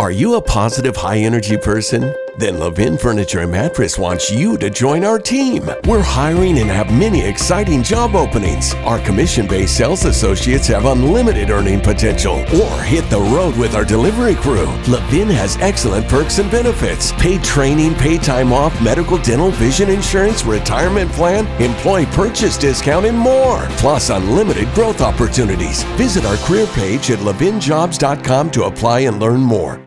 Are you a positive, high energy person? Then Levin Furniture and Mattress wants you to join our team. We're hiring and have many exciting job openings. Our commission based sales associates have unlimited earning potential or hit the road with our delivery crew. Levin has excellent perks and benefits paid training, paid time off, medical, dental, vision insurance, retirement plan, employee purchase discount, and more. Plus, unlimited growth opportunities. Visit our career page at levinjobs.com to apply and learn more.